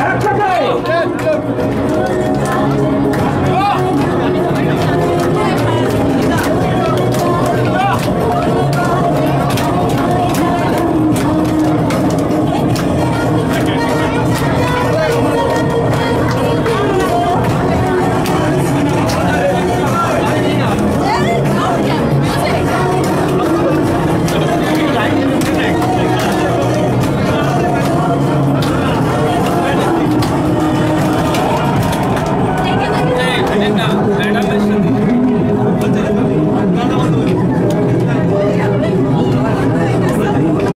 Activate!